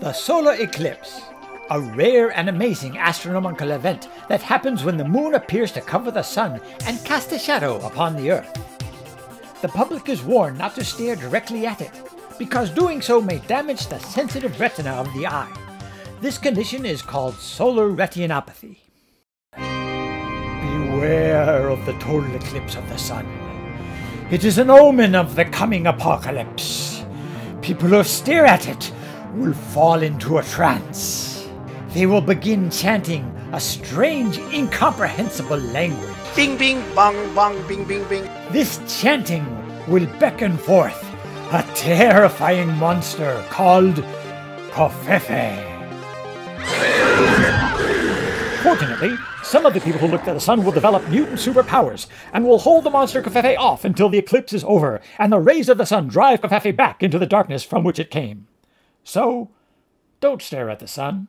The solar eclipse, a rare and amazing astronomical event that happens when the moon appears to cover the sun and cast a shadow upon the earth. The public is warned not to stare directly at it, because doing so may damage the sensitive retina of the eye. This condition is called solar retinopathy. Beware of the total eclipse of the sun. It is an omen of the coming apocalypse. People who stare at it will fall into a trance. They will begin chanting a strange, incomprehensible language. Bing bing bong bong bing bing bing. This chanting will beckon forth a terrifying monster called Covfefe. Fortunately, some of the people who looked at the sun will develop mutant superpowers and will hold the monster Covfefe off until the eclipse is over and the rays of the sun drive Covfefe back into the darkness from which it came. So, don't stare at the sun.